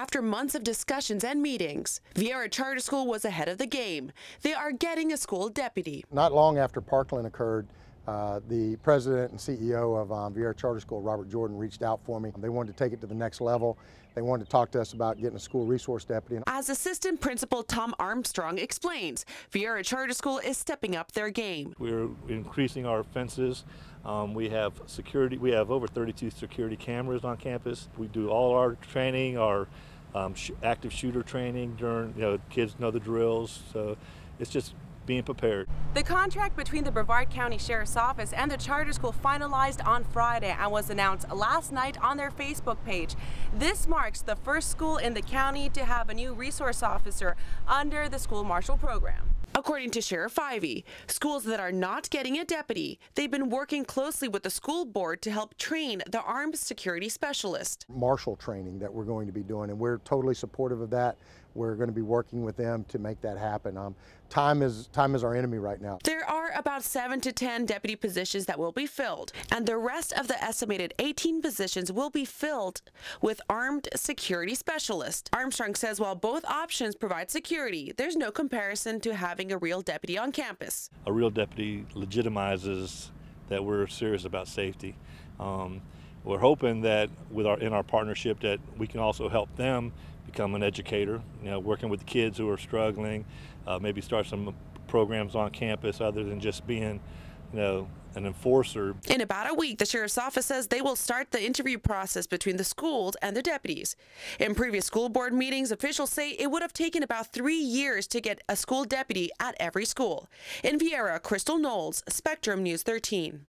After months of discussions and meetings, Viera Charter School was ahead of the game. They are getting a school deputy. Not long after Parkland occurred, uh, the president and CEO of um, Viera Charter School, Robert Jordan, reached out for me. They wanted to take it to the next level. They wanted to talk to us about getting a school resource deputy. As Assistant Principal Tom Armstrong explains, Viera Charter School is stepping up their game. We're increasing our fences. Um, we have security. We have over 32 security cameras on campus. We do all our training, our um, sh active shooter training during, you know, kids know the drills. So it's just being prepared. The contract between the Brevard County Sheriff's Office and the charter school finalized on Friday and was announced last night on their Facebook page. This marks the first school in the county to have a new resource officer under the school marshal program. According to Sheriff Ivey, schools that are not getting a deputy, they've been working closely with the school board to help train the armed security specialist. Marshal training that we're going to be doing, and we're totally supportive of that. We're going to be working with them to make that happen. Um, time is time is our enemy right now. There are about seven to ten deputy positions that will be filled, and the rest of the estimated 18 positions will be filled with armed security specialists. Armstrong says while both options provide security, there's no comparison to having a real deputy on campus. A real deputy legitimizes that we're serious about safety. Um, we're hoping that with our in our partnership that we can also help them become an educator, you know, working with the kids who are struggling, uh, maybe start some programs on campus other than just being, you know, an enforcer. In about a week, the sheriff's office says they will start the interview process between the schools and the deputies. In previous school board meetings, officials say it would have taken about three years to get a school deputy at every school. In Viera, Krystel Knowles, Spectrum News 13.